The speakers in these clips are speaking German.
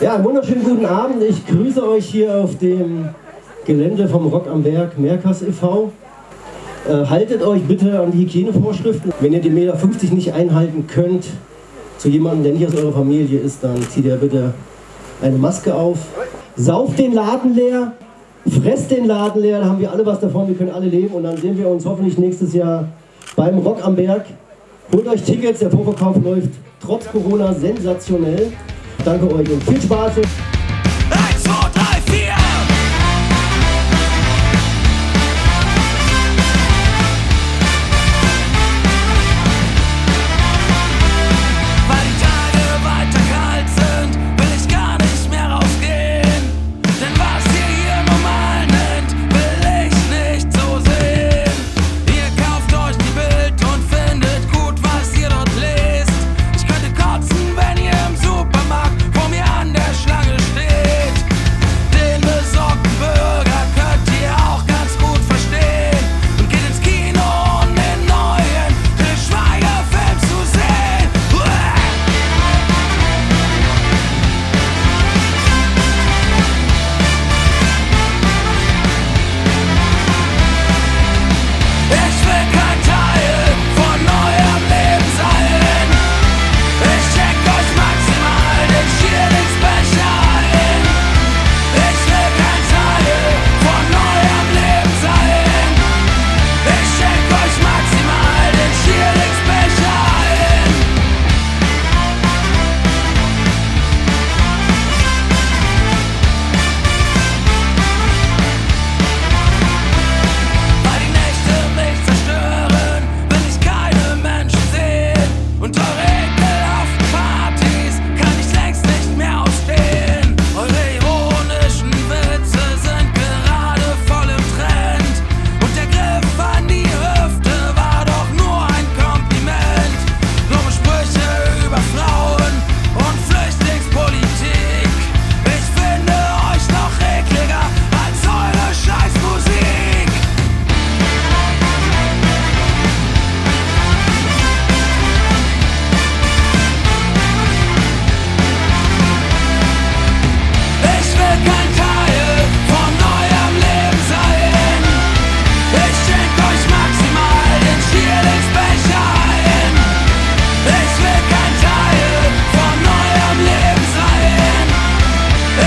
Ja, wunderschönen guten Abend. Ich grüße euch hier auf dem Gelände vom Rock am Berg Merkas e.V. Äh, haltet euch bitte an die Hygienevorschriften. Wenn ihr die Meter 50 nicht einhalten könnt, zu jemandem, der nicht aus eurer Familie ist, dann zieht ihr bitte eine Maske auf. Sauft den Laden leer, fresst den Laden leer, da haben wir alle was davon, wir können alle leben und dann sehen wir uns hoffentlich nächstes Jahr beim Rock am Berg. Holt euch Tickets, der Vorverkauf läuft trotz Corona sensationell. Danke euch und viel Spaß.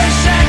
wish I